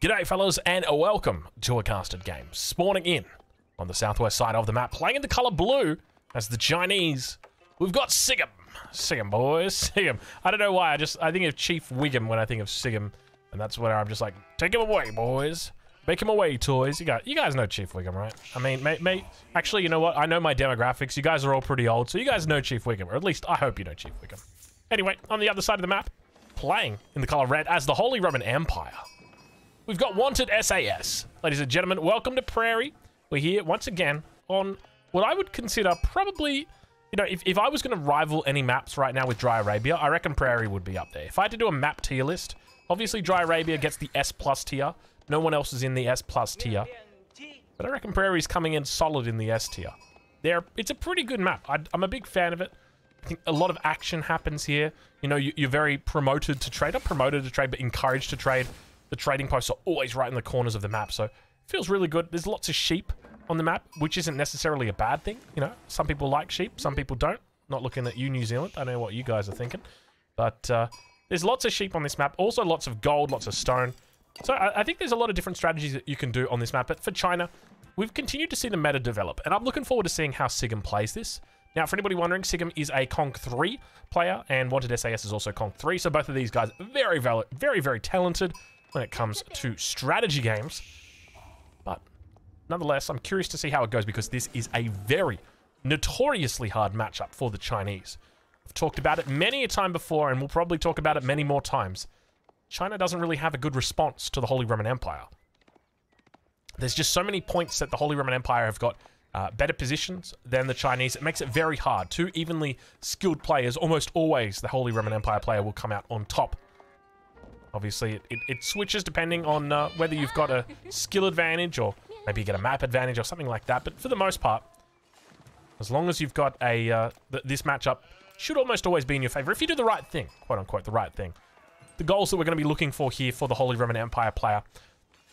G'day, fellas, and welcome to a casted game. Spawning in on the southwest side of the map, playing in the color blue as the Chinese. We've got Sigum. Sigum, boys. Sigum. I don't know why. I just I think of Chief Wiggum when I think of Sigum, and that's where I'm just like, take him away, boys. Make him away, toys. You guys, you guys know Chief Wiggum, right? I mean, mate, mate. Actually, you know what? I know my demographics. You guys are all pretty old, so you guys know Chief Wiggum, or at least I hope you know Chief Wiggum. Anyway, on the other side of the map, playing in the color red as the Holy Roman Empire. We've got Wanted SAS. Ladies and gentlemen, welcome to Prairie. We're here once again on what I would consider probably, you know, if, if I was going to rival any maps right now with Dry Arabia, I reckon Prairie would be up there. If I had to do a map tier list, obviously Dry Arabia gets the S plus tier. No one else is in the S plus tier. But I reckon Prairie's coming in solid in the S tier. There, it's a pretty good map. I, I'm a big fan of it. I think a lot of action happens here. You know, you, are very promoted to trade. Not promoted to trade, but encouraged to trade. The trading posts are always right in the corners of the map, so it feels really good. There's lots of sheep on the map, which isn't necessarily a bad thing. You know, some people like sheep, some people don't. Not looking at you, New Zealand. I know what you guys are thinking. But uh, there's lots of sheep on this map. Also lots of gold, lots of stone. So I, I think there's a lot of different strategies that you can do on this map. But for China, we've continued to see the meta develop. And I'm looking forward to seeing how Sigum plays this. Now, for anybody wondering, Sigum is a Conk 3 player, and Wanted SAS is also Conk 3. So both of these guys very, very, very talented when it comes to strategy games. But nonetheless, I'm curious to see how it goes because this is a very notoriously hard matchup for the Chinese. I've talked about it many a time before, and we'll probably talk about it many more times. China doesn't really have a good response to the Holy Roman Empire. There's just so many points that the Holy Roman Empire have got uh, better positions than the Chinese. It makes it very hard. Two evenly skilled players, almost always the Holy Roman Empire player will come out on top Obviously, it, it, it switches depending on uh, whether you've got a skill advantage or maybe you get a map advantage or something like that. But for the most part, as long as you've got a uh, th this matchup should almost always be in your favor if you do the right thing, quote unquote, the right thing. The goals that we're going to be looking for here for the Holy Roman Empire player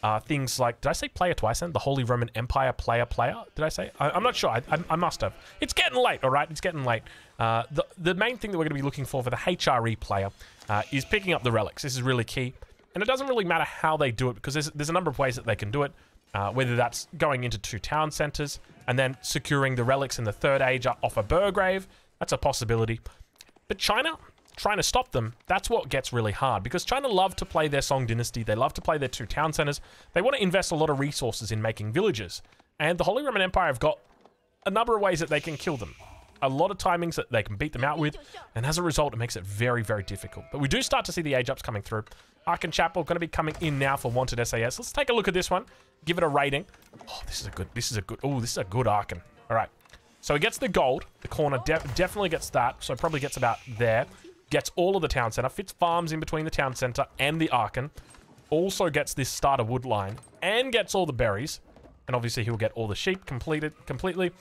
are things like, did I say player twice then? The Holy Roman Empire player player? Did I say? I, am not sure. I, I, I, must have. It's getting late, all right? It's getting late. Uh, the, the main thing that we're going to be looking for for the HRE player uh, is picking up the relics. This is really key. And it doesn't really matter how they do it because there's, there's a number of ways that they can do it. Uh, whether that's going into two town centers and then securing the relics in the third age off a Burgrave. That's a possibility. But China, trying to stop them, that's what gets really hard because China love to play their Song Dynasty. They love to play their two town centers. They want to invest a lot of resources in making villages. And the Holy Roman Empire have got a number of ways that they can kill them a lot of timings that they can beat them out with, and as a result, it makes it very, very difficult. But we do start to see the age ups coming through. Aachen Chapel going to be coming in now for Wanted SAS. Let's take a look at this one. Give it a rating. Oh, this is a good, this is a good, oh, this is a good Aachen. All right. So he gets the gold. The corner de definitely gets that. So it probably gets about there. Gets all of the town center. Fits farms in between the town center and the Aachen. Also gets this starter wood line. And gets all the berries. And obviously he'll get all the sheep completed completely.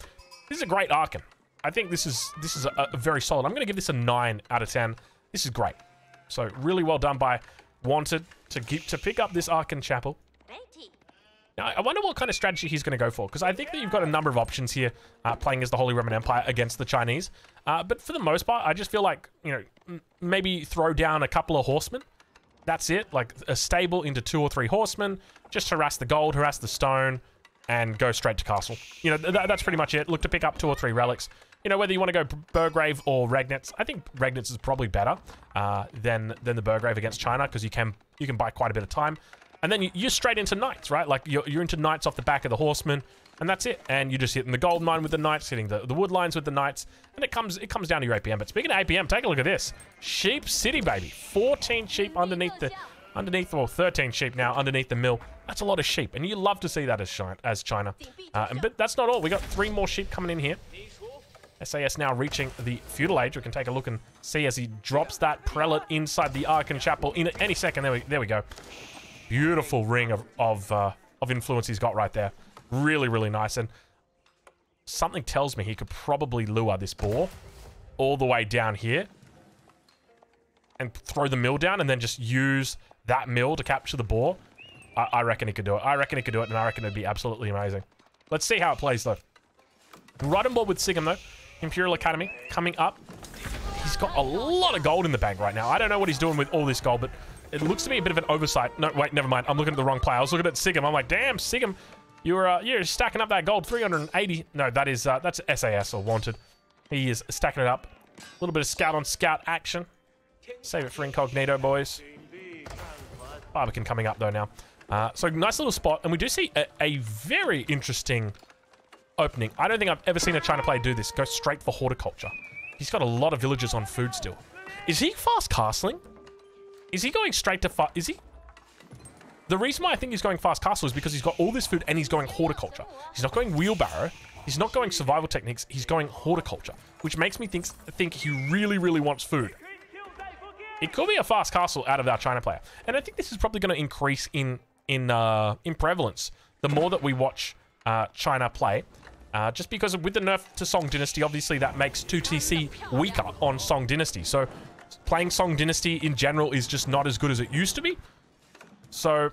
This is a great Aachen. I think this is this is a, a very solid. I'm going to give this a 9 out of 10. This is great. So really well done by Wanted to keep to pick up this Aachen Chapel. Now, I wonder what kind of strategy he's going to go for, because I think that you've got a number of options here uh, playing as the Holy Roman Empire against the Chinese. Uh, but for the most part, I just feel like, you know, maybe throw down a couple of horsemen. That's it, like a stable into two or three horsemen. Just harass the gold, harass the stone, and go straight to castle. You know, th that's pretty much it. Look to pick up two or three relics. You know, whether you want to go Burgrave or Regnitz, I think Regnitz is probably better uh, than than the Burgrave against China because you can you can buy quite a bit of time. And then you're straight into knights, right? Like you're, you're into knights off the back of the horsemen, and that's it. And you're just hitting the gold mine with the knights, hitting the, the wood lines with the knights, and it comes it comes down to your APM. But speaking of APM, take a look at this. Sheep City, baby. 14 sheep underneath the underneath, well, 13 sheep now underneath the mill. That's a lot of sheep, and you love to see that as, as China. Uh, and, but that's not all. We got three more sheep coming in here. SAS now reaching the feudal age. We can take a look and see as he drops that prelate inside the Aachen Chapel in any second. There we, there we go. Beautiful ring of, of, uh, of influence he's got right there. Really, really nice. And something tells me he could probably lure this boar all the way down here and throw the mill down and then just use that mill to capture the boar, I, I reckon he could do it. I reckon he could do it, and I reckon it'd be absolutely amazing. Let's see how it plays, though. Right on board with Sigum, though. Imperial Academy coming up. He's got a lot of gold in the bank right now. I don't know what he's doing with all this gold, but it looks to be a bit of an oversight. No, wait, never mind. I'm looking at the wrong player. I was looking at Sigum. I'm like, damn, Sigum, you're uh, you're stacking up that gold. 380. No, that is uh, that's SAS or wanted. He is stacking it up. A little bit of scout on scout action. Save it for incognito, boys. Barbican coming up though now. Uh, so nice little spot, and we do see a, a, very interesting opening. I don't think I've ever seen a China player do this. Go straight for horticulture. He's got a lot of villagers on food still. Is he fast castling? Is he going straight to fast? Is he? The reason why I think he's going fast castle is because he's got all this food and he's going horticulture. He's not going wheelbarrow. He's not going survival techniques. He's going horticulture, which makes me think think he really, really wants food. It could be a fast castle out of our China player, and I think this is probably going to increase in in uh, in prevalence the more that we watch uh, China play. Uh, just because with the nerf to Song Dynasty, obviously that makes 2TC weaker on Song Dynasty. So playing Song Dynasty in general is just not as good as it used to be. So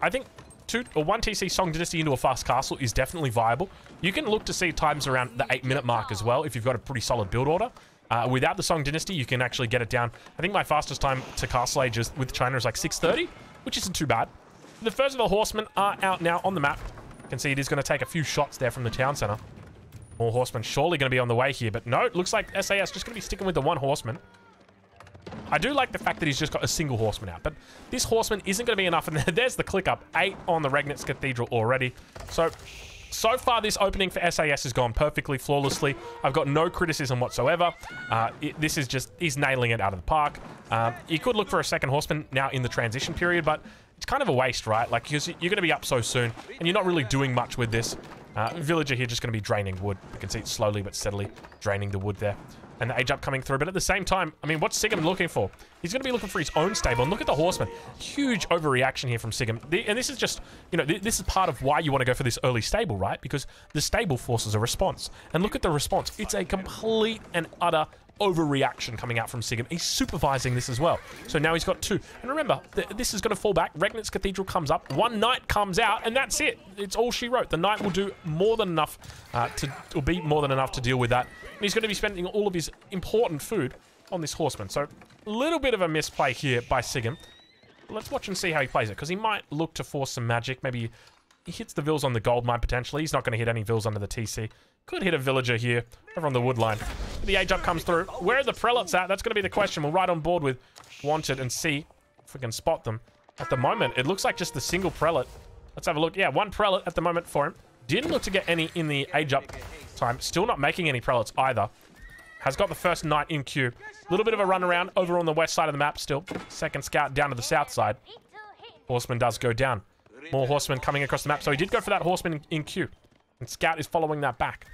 I think two or one TC Song Dynasty into a fast castle is definitely viable. You can look to see times around the eight minute mark as well if you've got a pretty solid build order. Uh, without the Song Dynasty, you can actually get it down. I think my fastest time to castle age is, with China is like 6.30, which isn't too bad. The first of the horsemen are out now on the map. You can see it is going to take a few shots there from the town center. More horsemen surely going to be on the way here, but no, it looks like SAS just going to be sticking with the one horseman. I do like the fact that he's just got a single horseman out, but this horseman isn't going to be enough, and there's the click up. Eight on the Regnitz Cathedral already. So, so far this opening for SAS has gone perfectly, flawlessly. I've got no criticism whatsoever. Uh, it, this is just, he's nailing it out of the park. Um, you could look for a second horseman now in the transition period, but it's kind of a waste, right? Like, you're going to be up so soon, and you're not really doing much with this. Uh, villager here just going to be draining wood. You can see it slowly but steadily draining the wood there. And the age up coming through. But at the same time, I mean, what's Sigum looking for? He's going to be looking for his own stable. And look at the horseman. Huge overreaction here from Sigum. And this is just, you know, this is part of why you want to go for this early stable, right? Because the stable forces a response. And look at the response. It's a complete and utter overreaction coming out from Sigum. He's supervising this as well. So now he's got two. And remember, th this is going to fall back. Regnitz Cathedral comes up. One knight comes out, and that's it. It's all she wrote. The knight will do more than enough uh, to, will be more than enough to deal with that. And he's going to be spending all of his important food on this horseman. So a little bit of a misplay here by Sigum. Let's watch and see how he plays it, because he might look to force some magic. Maybe he hits the Vils on the gold mine, potentially. He's not going to hit any Vils under the TC. Could hit a villager here over on the wood line. The age up comes through. Where are the prelates at? That's going to be the question. We'll ride on board with Wanted and see if we can spot them. At the moment, it looks like just the single prelate. Let's have a look. Yeah, one prelate at the moment for him. Didn't look to get any in the age up time. Still not making any prelates either. Has got the first knight in queue. A little bit of a run around over on the west side of the map still. Second scout down to the south side. Horseman does go down. More horsemen coming across the map. So he did go for that horseman in, in queue. And Scout is following that back.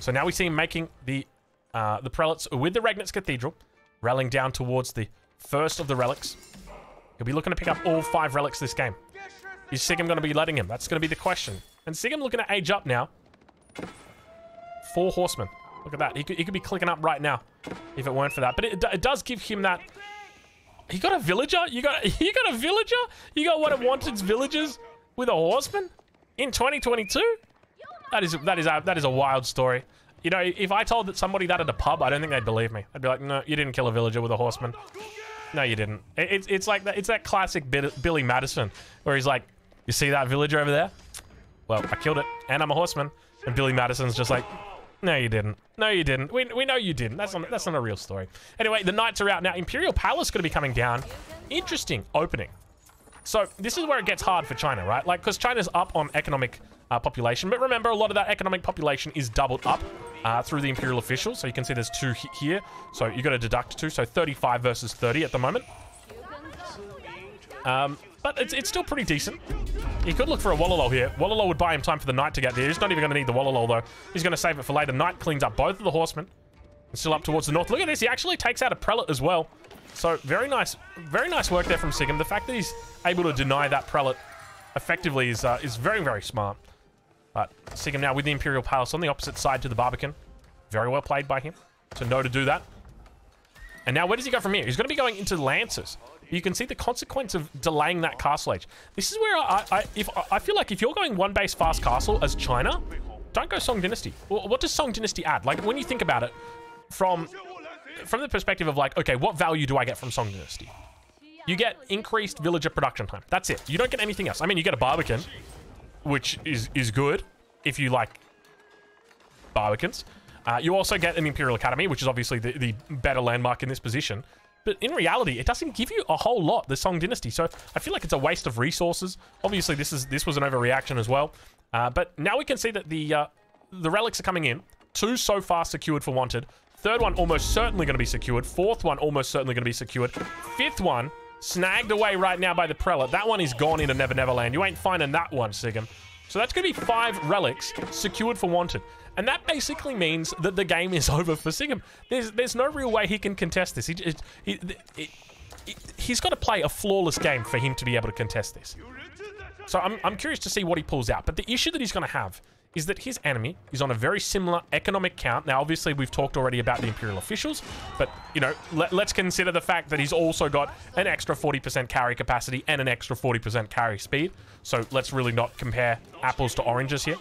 So now we see him making the uh, the prelates with the Regnitz Cathedral, rallying down towards the first of the relics. He'll be looking to pick up all five relics this game. Is Sigum going to be letting him? That's going to be the question. And Sigum looking to age up now. Four horsemen. Look at that. He could, he could be clicking up right now if it weren't for that. But it, it does give him that... He got a villager? You got, you got a villager? You got one of Wanted's villagers with a horseman? In 2022? That is that is a, that is a wild story. You know, if I told that somebody that at a pub, I don't think they'd believe me. I'd be like, no, you didn't kill a villager with a horseman. No, you didn't. It's it's like that. It's that classic Billy Madison where he's like, you see that villager over there? Well, I killed it, and I'm a horseman. And Billy Madison's just like, no, you didn't. No, you didn't. We, we know you didn't. That's not that's not a real story. Anyway, the knights are out now. Imperial Palace is going to be coming down. Interesting opening. So this is where it gets hard for China, right? Like, because China's up on economic uh, population. But remember, a lot of that economic population is doubled up uh, through the Imperial officials. So you can see there's two here. So you've got to deduct two. So 35 versus 30 at the moment. Um, but it's, it's still pretty decent. He could look for a Wololo here. Wololo would buy him time for the Knight to get there. He's not even going to need the Wololo, though. He's going to save it for later. Knight cleans up both of the horsemen. still up towards the north. Look at this. He actually takes out a Prelate as well. So very nice, very nice work there from Sigum. The fact that he's able to deny that Prelate effectively is, uh, is very, very smart. But Sigum now with the Imperial Palace on the opposite side to the Barbican. Very well played by him to know to do that. And now where does he go from here? He's going to be going into Lancers. You can see the consequence of delaying that castle age. This is where I, I, if, I feel like if you're going one base fast castle as China, don't go Song Dynasty. What does Song Dynasty add? Like when you think about it, from from the perspective of like, okay, what value do I get from Song Dynasty? you get increased villager production time. That's it. You don't get anything else. I mean, you get a Barbican, which is, is good if you like Barbicans. Uh, you also get an Imperial Academy, which is obviously the, the better landmark in this position. But in reality, it doesn't give you a whole lot, the Song Dynasty. So I feel like it's a waste of resources. Obviously, this is this was an overreaction as well. Uh, but now we can see that the uh, the relics are coming in. Two so far secured for Wanted. Third one almost certainly going to be secured. Fourth one almost certainly going to be secured. Fifth one snagged away right now by the Prelate. That one is gone into Never Never Land. You ain't finding that one, Sigam. So that's going to be five relics secured for Wanted. And that basically means that the game is over for Sigam. There's there's no real way he can contest this. He, he, he, he's got to play a flawless game for him to be able to contest this. So I'm, I'm curious to see what he pulls out. But the issue that he's going to have is that his enemy is on a very similar economic count. Now, obviously, we've talked already about the Imperial officials, but, you know, let, us consider the fact that he's also got an extra 40% carry capacity and an extra 40% carry speed. So let's really not compare apples to oranges here.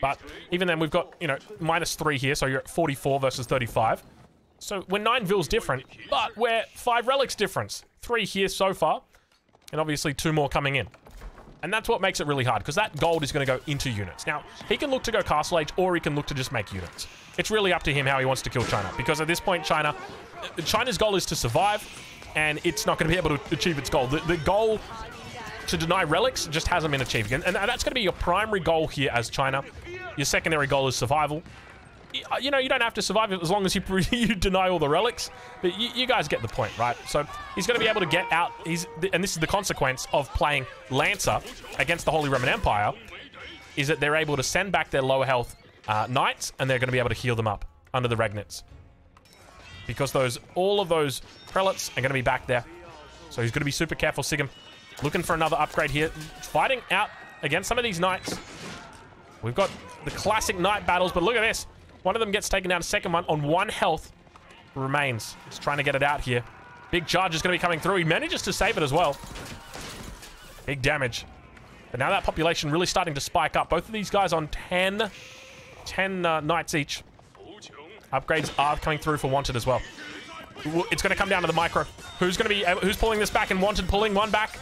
But even then, we've got, you know, minus three here, so you're at 44 versus 35. So we're nine vills different, but we're five relics difference. Three here so far, and obviously two more coming in. And that's what makes it really hard, because that gold is going to go into units. Now, he can look to go Castle Age, or he can look to just make units. It's really up to him how he wants to kill China, because at this point, China, uh, China's goal is to survive, and it's not going to be able to achieve its goal. The, the goal to deny relics just hasn't been achieved. And, and that's going to be your primary goal here as China. Your secondary goal is survival. You know, you don't have to survive it as long as you, you deny all the relics. But you, you, guys get the point, right? So he's going to be able to get out. He's And this is the consequence of playing Lancer against the Holy Roman Empire, is that they're able to send back their lower health uh, knights, and they're going to be able to heal them up under the Regnitz. Because those all of those prelates are going to be back there. So he's going to be super careful, Sigam. Looking for another upgrade here. Fighting out against some of these knights. We've got the classic knight battles, but look at this. One of them gets taken down. Second one on one health remains. He's trying to get it out here. Big charge is going to be coming through. He manages to save it as well. Big damage. But now that population really starting to spike up. Both of these guys on 10, 10 uh, knights each. Upgrades are coming through for Wanted as well. It's going to come down to the micro. Who's going to be, who's pulling this back and Wanted pulling one back?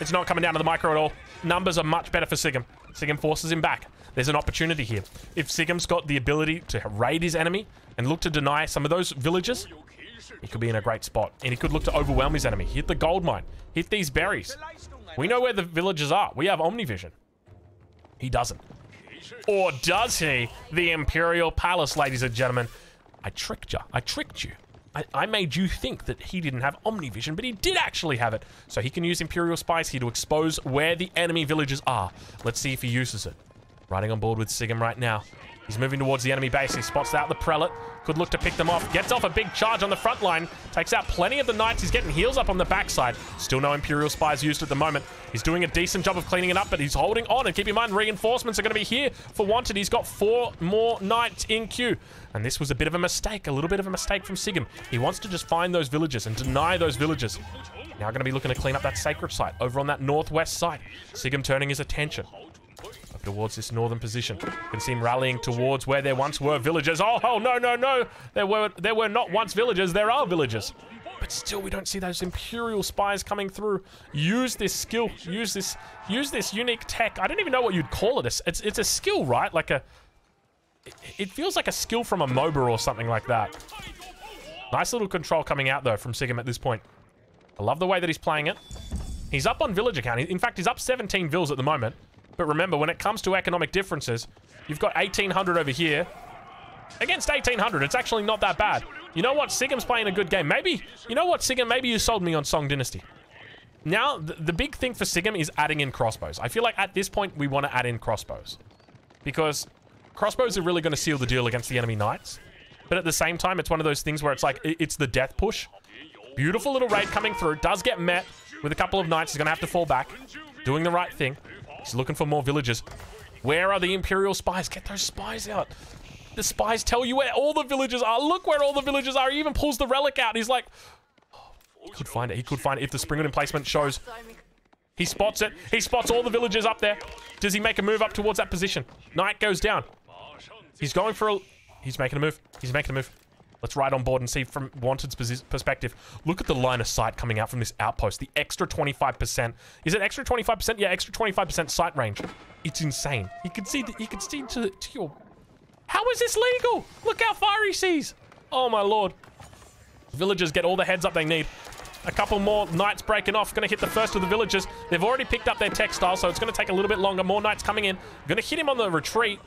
It's not coming down to the micro at all. Numbers are much better for Sigam. Sigam forces him back. There's an opportunity here. If Sigam's got the ability to raid his enemy and look to deny some of those villages, he could be in a great spot. And he could look to overwhelm his enemy. Hit the gold mine. Hit these berries. We know where the villages are. We have Omnivision. He doesn't. Or does he? The Imperial Palace, ladies and gentlemen. I tricked you. I tricked you. I, I, made you think that he didn't have Omnivision, but he did actually have it. So he can use Imperial Spies here to expose where the enemy villages are. Let's see if he uses it. Riding on board with Sigam right now. He's moving towards the enemy base. He spots out the Prelate. Could look to pick them off. Gets off a big charge on the front line. Takes out plenty of the Knights. He's getting heals up on the backside. Still no Imperial Spies used at the moment. He's doing a decent job of cleaning it up, but he's holding on. And keep in mind, reinforcements are going to be here for Wanted. He's got four more Knights in queue. And this was a bit of a mistake. A little bit of a mistake from Sigam. He wants to just find those villages and deny those villages. Now going to be looking to clean up that sacred site over on that northwest side. Sigam turning his attention towards this northern position. You can see him rallying towards where there once were villagers. Oh, oh, no, no, no. There were, there were not once villagers. There are villagers. But still, we don't see those Imperial spies coming through. Use this skill. Use this use this unique tech. I don't even know what you'd call it. It's, it's a skill, right? Like a... It feels like a skill from a MOBA or something like that. Nice little control coming out, though, from Sigam at this point. I love the way that he's playing it. He's up on village account. In fact, he's up 17 vills at the moment. But remember, when it comes to economic differences, you've got 1800 over here. Against 1800, it's actually not that bad. You know what? Sigam's playing a good game. Maybe, you know what, Sigam? Maybe you sold me on Song Dynasty. Now, the, the big thing for Sigam is adding in crossbows. I feel like at this point, we want to add in crossbows. Because crossbows are really going to seal the deal against the enemy knights. But at the same time, it's one of those things where it's like, it's the death push. Beautiful little raid coming through. Does get met with a couple of knights. He's going to have to fall back. Doing the right thing. He's looking for more villagers. Where are the Imperial spies? Get those spies out. The spies tell you where all the villagers are. Look where all the villagers are. He even pulls the relic out. He's like, oh, he could find it. He could find it if the springald emplacement shows. He spots it. He spots all the villagers up there. Does he make a move up towards that position? Knight goes down. He's going for a... He's making a move. He's making a move. Let's ride on board and see from Wanted's perspective. Look at the line of sight coming out from this outpost. The extra 25%. Is it extra 25%? Yeah, extra 25% sight range. It's insane. You can see that you can see to, to your... How is this legal? Look how far he sees. Oh my lord. Villagers get all the heads up they need. A couple more knights breaking off. Going to hit the first of the villagers. They've already picked up their textile, so it's going to take a little bit longer. More knights coming in. Going to hit him on the retreat.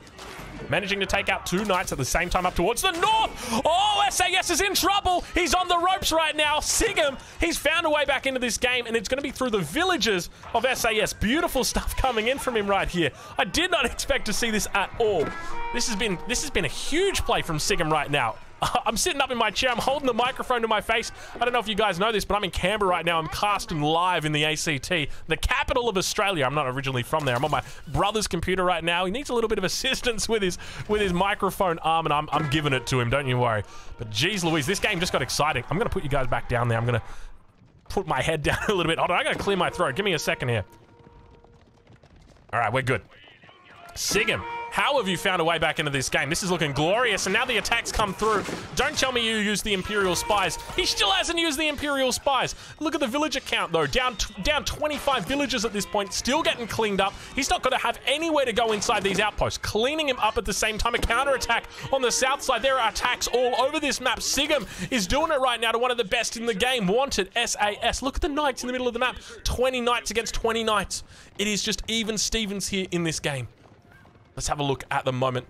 Managing to take out two knights at the same time up towards the north. Oh, SAS is in trouble. He's on the ropes right now. Sigam, he's found a way back into this game, and it's going to be through the villages of SAS. Beautiful stuff coming in from him right here. I did not expect to see this at all. This has been this has been a huge play from Sigam right now. I'm sitting up in my chair. I'm holding the microphone to my face. I don't know if you guys know this, but I'm in Canberra right now. I'm casting live in the ACT, the capital of Australia. I'm not originally from there. I'm on my brother's computer right now. He needs a little bit of assistance with his with his microphone arm, and I'm, I'm giving it to him. Don't you worry. But geez, Louise, this game just got exciting. I'm going to put you guys back down there. I'm going to put my head down a little bit. Hold on, I got to clear my throat. Give me a second here. All right, we're good. Sigam how have you found a way back into this game? This is looking glorious, and now the attacks come through. Don't tell me you used the Imperial Spies. He still hasn't used the Imperial Spies. Look at the villager count, though. Down, down 25 villagers at this point, still getting cleaned up. He's not going to have anywhere to go inside these outposts. Cleaning him up at the same time. A counter-attack on the south side. There are attacks all over this map. Sigam is doing it right now to one of the best in the game. Wanted, SAS. Look at the knights in the middle of the map. 20 knights against 20 knights. It is just even Stevens here in this game. Let's have a look at the moment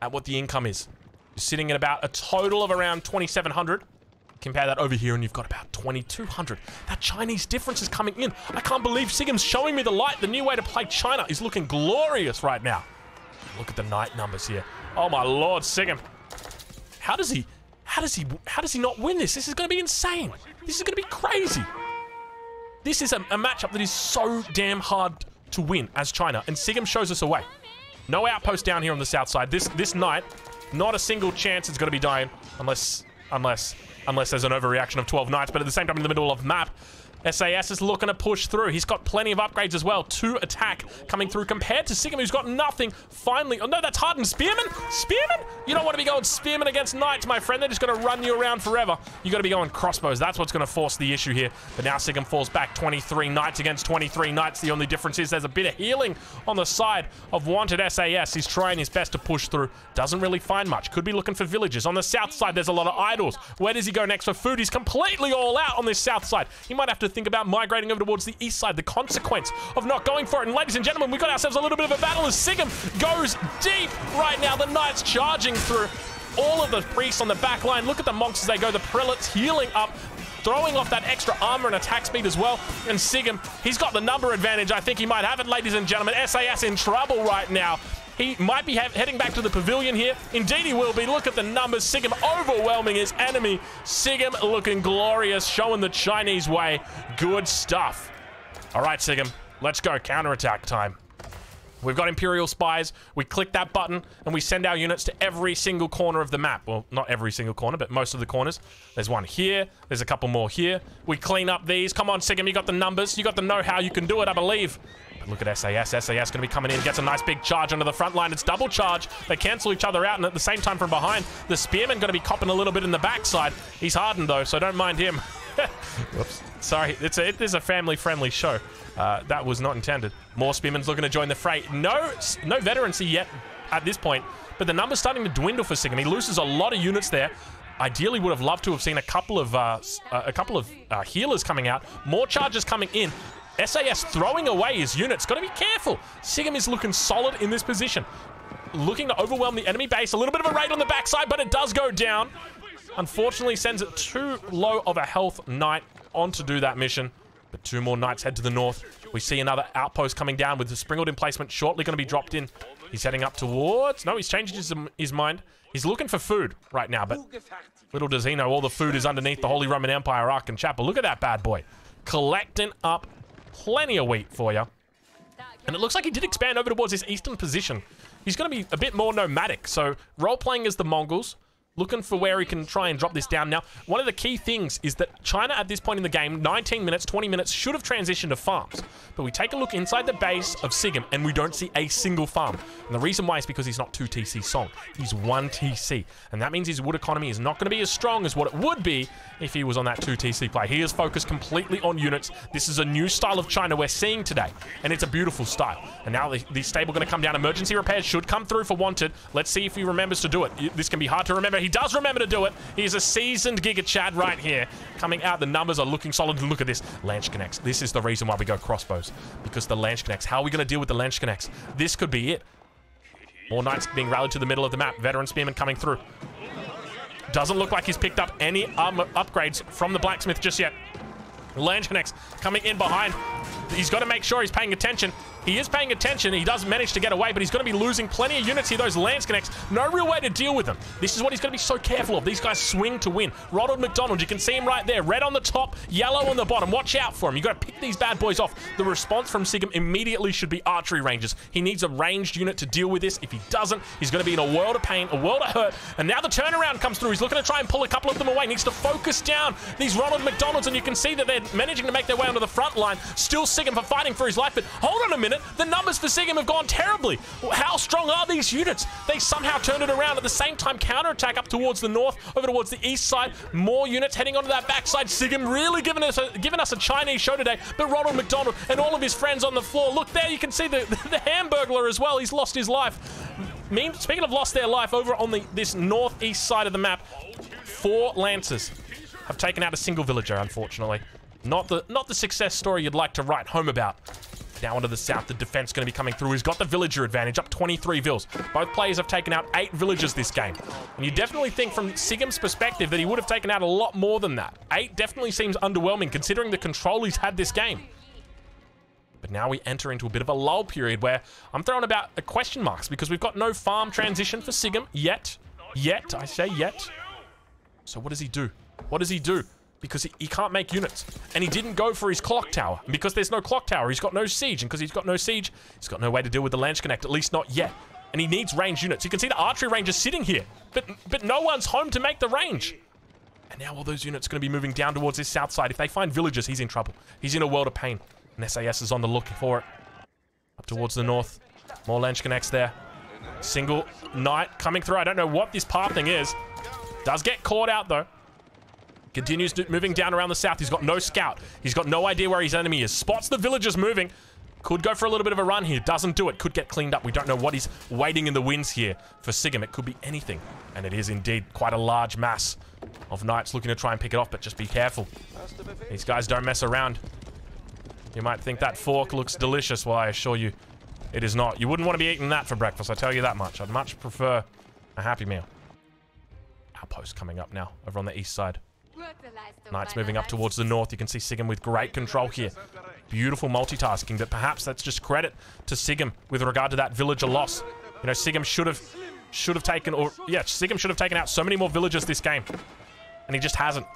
at what the income is. You're sitting at about a total of around 2,700. Compare that over here and you've got about 2,200. That Chinese difference is coming in. I can't believe Sigam's showing me the light. The new way to play China is looking glorious right now. Look at the knight numbers here. Oh my lord, Sigam. How does he, how does he, how does he not win this? This is going to be insane. This is going to be crazy. This is a, a matchup that is so damn hard to win as China, and Sigam shows us a way. No outpost down here on the south side. This this knight, not a single chance it's going to be dying unless unless unless there's an overreaction of 12 knights. But at the same time, in the middle of map, SAS is looking to push through. He's got plenty of upgrades as well. Two attack coming through compared to Sigam, who's got nothing. Finally, oh no, that's Hardened. Spearman? Spearman? You don't want to be going Spearman against Knights, my friend. They're just going to run you around forever. You got to be going crossbows. That's what's going to force the issue here. But now Sigam falls back 23 Knights against 23 Knights. The only difference is there's a bit of healing on the side of Wanted SAS. He's trying his best to push through. Doesn't really find much. Could be looking for villages. On the south side, there's a lot of idols. Where does he go next for food? He's completely all out on this south side. He might have to think about migrating over towards the east side. The consequence of not going for it. And ladies and gentlemen, we got ourselves a little bit of a battle as Sigam goes deep right now. The Knights charging through all of the priests on the back line. Look at the monks as they go. The prelates healing up throwing off that extra armor and attack speed as well. And Sigam, he's got the number advantage. I think he might have it, ladies and gentlemen. SAS in trouble right now. He might be heading back to the pavilion here. Indeed, he will be. Look at the numbers. Sigam overwhelming his enemy. Sigam looking glorious, showing the Chinese way. Good stuff. All right, Sigam, let's go. Counterattack time. We've got Imperial spies. We click that button and we send our units to every single corner of the map. Well, not every single corner, but most of the corners. There's one here. There's a couple more here. We clean up these. Come on, Sigam, you got the numbers. You got the know-how. You can do it, I believe. Look at SAS. SAS going to be coming in. Gets a nice big charge onto the front line. It's double charge. They cancel each other out. And at the same time from behind, the Spearman going to be copping a little bit in the backside. He's hardened, though, so don't mind him. Whoops. Sorry. It's a, it is a family-friendly show. Uh, that was not intended. More Spearman's looking to join the fray. No, no veterancy yet at this point, but the number's starting to dwindle for Sigam. He loses a lot of units there. Ideally, would have loved to have seen a couple of uh, a couple of uh, healers coming out. More charges coming in. SAS throwing away his units. Got to be careful. Sigam is looking solid in this position. Looking to overwhelm the enemy base. A little bit of a raid on the backside, but it does go down. Unfortunately, sends it too low of a health knight on to do that mission. But two more knights head to the north. We see another outpost coming down with the Springald emplacement shortly going to be dropped in. He's heading up towards... No, he's changed his, his mind. He's looking for food right now, but little does he know all the food is underneath the Holy Roman Empire Aachen Chapel. Look at that bad boy. Collecting up plenty of wheat for you. And it looks like he did expand over towards his eastern position. He's going to be a bit more nomadic. So role-playing as the Mongols, looking for where he can try and drop this down. Now, one of the key things is that China at this point in the game, 19 minutes, 20 minutes, should have transitioned to farms. But we take a look inside the base of Sigim and we don't see a single farm. And the reason why is because he's not 2 TC Song. He's 1 TC. And that means his wood economy is not going to be as strong as what it would be if he was on that 2 TC play. He is focused completely on units. This is a new style of China we're seeing today. And it's a beautiful style. And now the, the stable going to come down. Emergency repairs should come through for Wanted. Let's see if he remembers to do it. This can be hard to remember. He does remember to do it. He's a seasoned Giga Chad right here. Coming out, the numbers are looking solid. Look at this. Landsknechts. This is the reason why we go crossbows. Because the Landsknechts. How are we going to deal with the Landsknechts? This could be it. More knights being rallied to the middle of the map. Veteran spearman coming through. Doesn't look like he's picked up any armor upgrades from the blacksmith just yet. Landsknechts coming in behind. He's got to make sure he's paying attention. He is paying attention. He does manage to get away, but he's going to be losing plenty of units here. Those Landsknechts, no real way to deal with them. This is what he's going to be so careful of. These guys swing to win. Ronald McDonald, you can see him right there. Red on the top, yellow on the bottom. Watch out for him. you got to pick these bad boys off. The response from Sigim immediately should be archery ranges. He needs a ranged unit to deal with this. If he doesn't, he's going to be in a world of pain, a world of hurt. And now the turnaround comes through. He's looking to try and pull a couple of them away. He Needs to focus down these Ronald McDonalds, and you can see that they're managing to make their way onto the front line. Still Sigim for fighting for his life, but hold on a minute. The numbers for Sigim have gone terribly. How strong are these units? They somehow turned it around. At the same time, counterattack up towards the north, over towards the east side. More units heading onto that backside. Sigim really giving us a, giving us a Chinese show today. But Ronald McDonald and all of his friends on the floor. Look there, you can see the, the Hamburglar as well. He's lost his life. Mean, speaking of lost their life, over on the this northeast side of the map, four Lancers have taken out a single villager, unfortunately. Not the not the success story you'd like to write home about. Now onto the south, the defense going to be coming through. He's got the villager advantage, up 23 vills. Both players have taken out eight villagers this game. And you definitely think from Sigim's perspective that he would have taken out a lot more than that. Eight definitely seems underwhelming considering the control he's had this game. But now we enter into a bit of a lull period where I'm throwing about a question marks because we've got no farm transition for Sigim yet. Yet, I say yet. So what does he do? What does he do? Because he, he, can't make units. And he didn't go for his clock tower. And because there's no clock tower, he's got no siege. And because he's got no siege, he's got no way to deal with the Landsknecht, at least not yet. And he needs range units. You can see the archery range is sitting here, but, but no one's home to make the range. And now all those units are going to be moving down towards his south side. If they find villagers, he's in trouble. He's in a world of pain. And SAS is on the look for it. Up towards the north. More Landsknechts there. Single knight coming through. I don't know what this path thing is. Does get caught out, though. Continues moving down around the south. He's got no scout. He's got no idea where his enemy is. Spots the villagers moving. Could go for a little bit of a run here. Doesn't do it. Could get cleaned up. We don't know what he's waiting in the winds here for Sigim. It could be anything. And it is indeed quite a large mass of knights looking to try and pick it off, but just be careful. These guys don't mess around. You might think that fork looks delicious. Well, I assure you, it is not. You wouldn't want to be eating that for breakfast, I tell you that much. I'd much prefer a Happy Meal. Outpost coming up now, over on the east side. Knights moving up towards the north. You can see Sigim with great control here. Beautiful multitasking, but perhaps that's just credit to Sigim with regard to that villager loss. You know, Sigim should have should have taken, or yeah, Sigim should have taken out so many more villagers this game. And he just hasn't.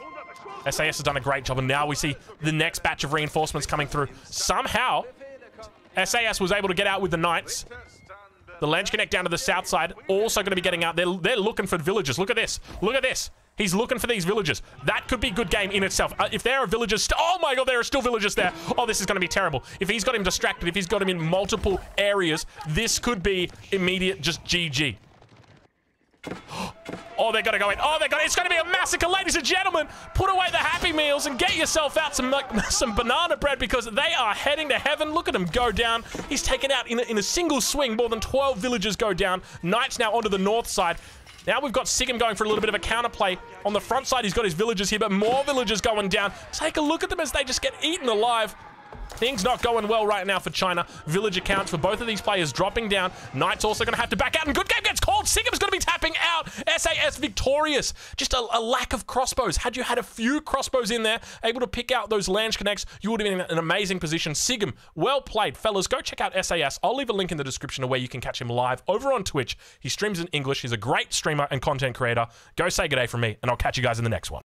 SAS has done a great job, and now we see the next batch of reinforcements coming through. Somehow, SAS was able to get out with the Knights. The Landsknecht down to the south side also going to be getting out. They're, they're looking for villagers. Look at this. Look at this. He's looking for these villagers. That could be good game in itself. Uh, if there are villagers... Oh my god, there are still villagers there. Oh, this is going to be terrible. If he's got him distracted, if he's got him in multiple areas, this could be immediate just GG. Oh, they're going to go in. Oh, they're going It's going to be a massacre, ladies and gentlemen. Put away the Happy Meals and get yourself out some, some banana bread because they are heading to heaven. Look at him go down. He's taken out in a, in a single swing. More than 12 villagers go down. Knights now onto the north side. Now we've got Sigim going for a little bit of a counterplay. On the front side, he's got his villagers here, but more villagers going down. Take a look at them as they just get eaten alive. Things not going well right now for China. Village accounts for both of these players dropping down. Knight's also going to have to back out, and good game gets called. Sigim's going to be tapping out. SAS victorious. Just a, a, lack of crossbows. Had you had a few crossbows in there, able to pick out those Landsknechts, you would have been in an amazing position. Sigum, well played. Fellas, go check out SAS. I'll leave a link in the description of where you can catch him live over on Twitch. He streams in English. He's a great streamer and content creator. Go say good day from me, and I'll catch you guys in the next one.